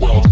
Well.